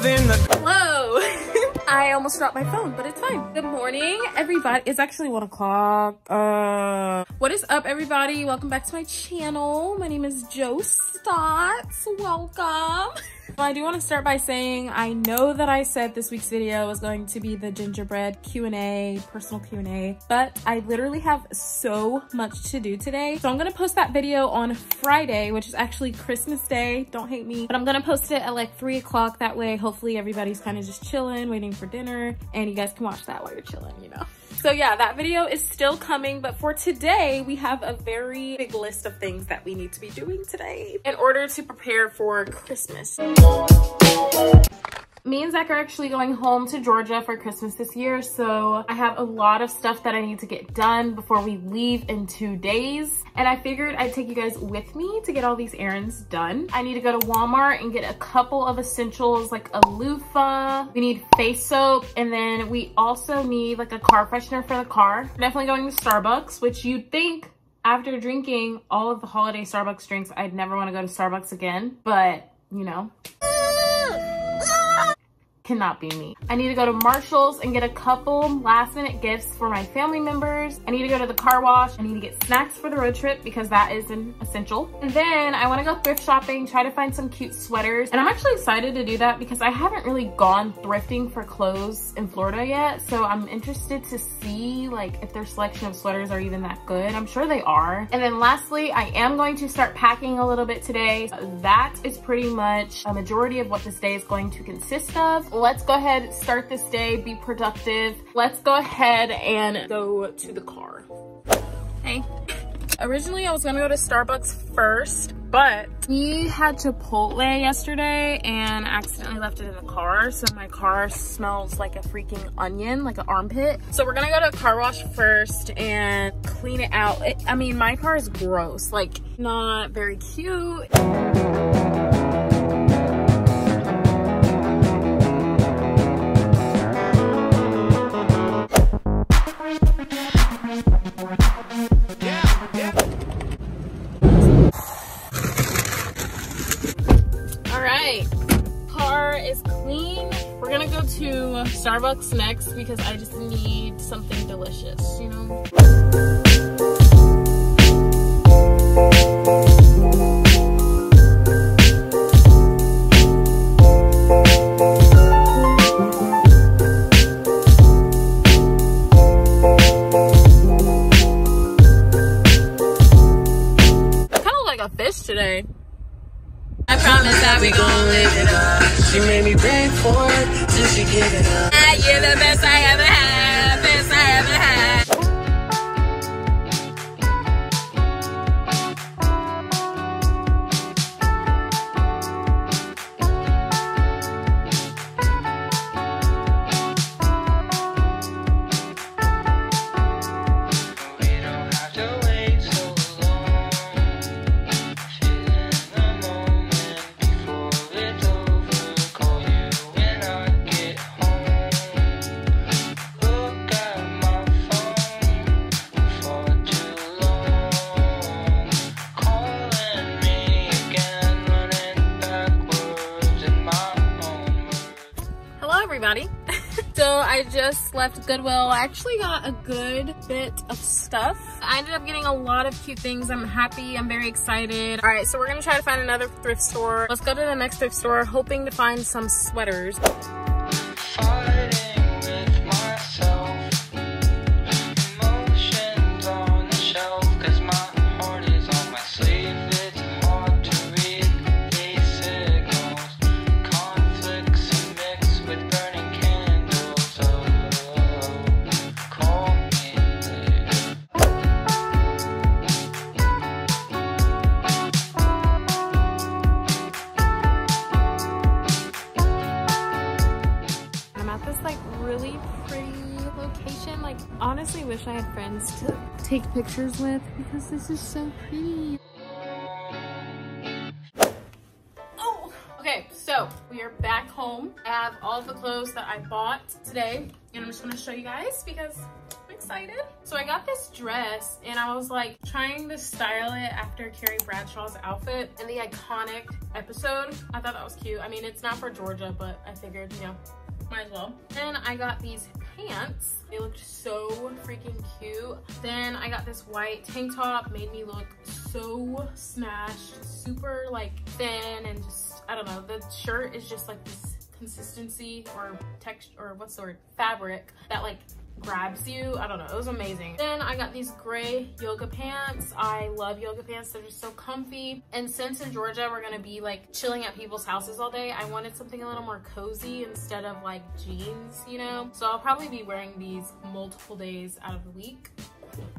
within the Hello. I almost dropped my phone, but it's fine. Good morning, everybody. It's actually one o'clock. Uh, what is up, everybody? Welcome back to my channel. My name is Jo Stotts. Welcome. I do want to start by saying I know that I said this week's video was going to be the gingerbread Q&A, personal Q&A, but I literally have so much to do today. So I'm going to post that video on Friday, which is actually Christmas Day. Don't hate me, but I'm going to post it at like 3 o'clock. That way, hopefully everybody's kind of just chilling, waiting for dinner, and you guys can watch that while you're chilling, you know? So yeah, that video is still coming, but for today, we have a very big list of things that we need to be doing today in order to prepare for Christmas. Me and Zach are actually going home to Georgia for Christmas this year, so I have a lot of stuff that I need to get done before we leave in two days. And I figured I'd take you guys with me to get all these errands done. I need to go to Walmart and get a couple of essentials like a loofah. We need face soap, and then we also need like a car freshener for the car. We're definitely going to Starbucks, which you'd think after drinking all of the holiday Starbucks drinks, I'd never want to go to Starbucks again, but you know cannot be me. I need to go to Marshall's and get a couple last minute gifts for my family members. I need to go to the car wash. I need to get snacks for the road trip because that is an essential. And then I wanna go thrift shopping, try to find some cute sweaters. And I'm actually excited to do that because I haven't really gone thrifting for clothes in Florida yet. So I'm interested to see like if their selection of sweaters are even that good. I'm sure they are. And then lastly, I am going to start packing a little bit today. That is pretty much a majority of what this day is going to consist of let's go ahead, start this day, be productive. Let's go ahead and go to the car. Hey. Originally, I was gonna go to Starbucks first, but we had Chipotle yesterday and accidentally left it in the car. So my car smells like a freaking onion, like an armpit. So we're gonna go to a car wash first and clean it out. It, I mean, my car is gross, like not very cute. Starbucks next because I just need something delicious, you know? Today. I promise that we gon' live it up. She made me beg for it till she give it up. You're the best I ever I just left Goodwill. I actually got a good bit of stuff. I ended up getting a lot of cute things. I'm happy. I'm very excited. All right, so we're gonna try to find another thrift store. Let's go to the next thrift store, hoping to find some sweaters. Honestly wish I had friends to take pictures with because this is so pretty. Oh, okay, so we are back home. I have all the clothes that I bought today and I'm just gonna show you guys because I'm excited. So I got this dress and I was like trying to style it after Carrie Bradshaw's outfit in the iconic episode. I thought that was cute. I mean, it's not for Georgia, but I figured, you know, might as well. Then I got these pants. They looked so freaking cute. Then I got this white tank top, made me look so smashed, super like thin and just, I don't know, the shirt is just like this consistency or texture or what's the word fabric that like grabs you. I don't know, it was amazing. Then I got these gray yoga pants. I love yoga pants, they're just so comfy. And since in Georgia, we're gonna be like chilling at people's houses all day, I wanted something a little more cozy instead of like jeans, you know? So I'll probably be wearing these multiple days out of the week.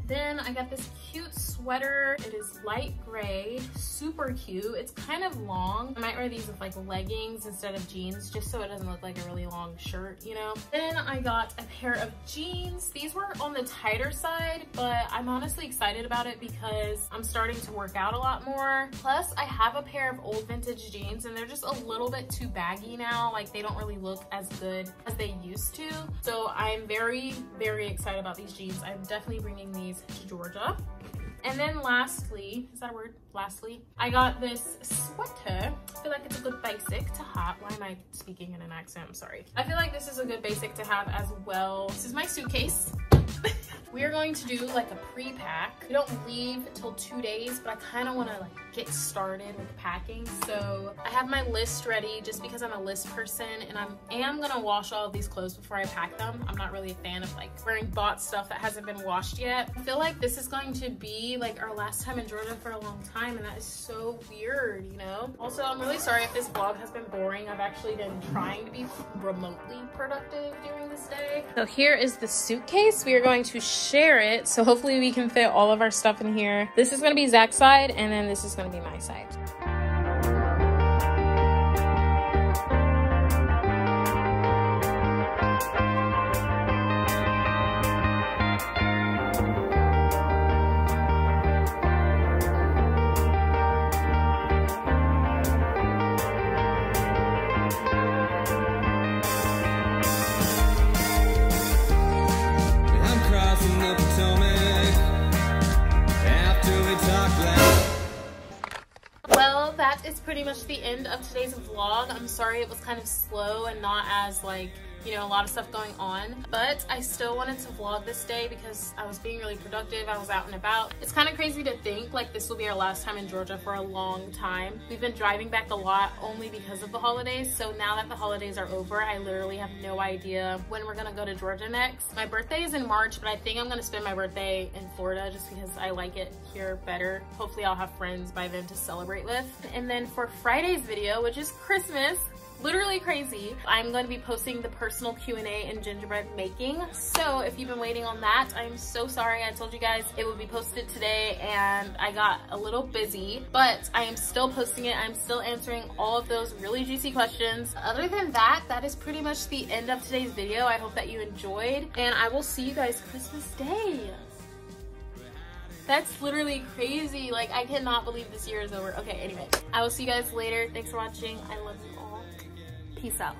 Then I got this cute sweater. It is light gray, super cute. It's kind of long. I might wear these with like leggings instead of jeans just so it doesn't look like a really long shirt, you know? Then I got a pair of jeans. These were on the tighter side, but I'm honestly excited about it because I'm starting to work out a lot more. Plus I have a pair of old vintage jeans and they're just a little bit too baggy now. Like they don't really look as good as they used to. So I'm very, very excited about these jeans. I'm definitely bringing these to Georgia. And then lastly, is that a word? Lastly, I got this sweater. I feel like it's a good basic to have. Why am I speaking in an accent? I'm sorry. I feel like this is a good basic to have as well. This is my suitcase. we are going to do like a pre-pack. We don't leave until two days, but I kind of want to like get started with packing. So I have my list ready just because I'm a list person and I'm gonna wash all of these clothes before I pack them. I'm not really a fan of like wearing bought stuff that hasn't been washed yet. I feel like this is going to be like our last time in Georgia for a long time and that is so weird, you know? Also, I'm really sorry if this vlog has been boring. I've actually been trying to be remotely productive during this. So here is the suitcase. We are going to share it. So hopefully we can fit all of our stuff in here. This is gonna be Zach's side and then this is gonna be my side. Is pretty much the end of today's vlog. I'm sorry it was kind of slow and not as like, you know, a lot of stuff going on, but I still wanted to vlog this day because I was being really productive. I was out and about. It's kind of crazy to think like this will be our last time in Georgia for a long time. We've been driving back a lot only because of the holidays. So now that the holidays are over, I literally have no idea when we're gonna go to Georgia next. My birthday is in March, but I think I'm gonna spend my birthday in Florida just because I like it here better. Hopefully I'll have friends by then to celebrate with. And then for Friday's video, which is Christmas, literally crazy. I'm going to be posting the personal Q&A and gingerbread making. So if you've been waiting on that, I'm so sorry. I told you guys it would be posted today and I got a little busy, but I am still posting it. I'm still answering all of those really juicy questions. Other than that, that is pretty much the end of today's video. I hope that you enjoyed and I will see you guys Christmas Day. That's literally crazy. Like, I cannot believe this year is over. Okay, anyway. I will see you guys later. Thanks for watching. I love you all. Peace out.